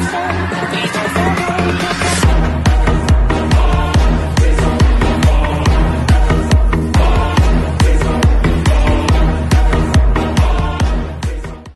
myself.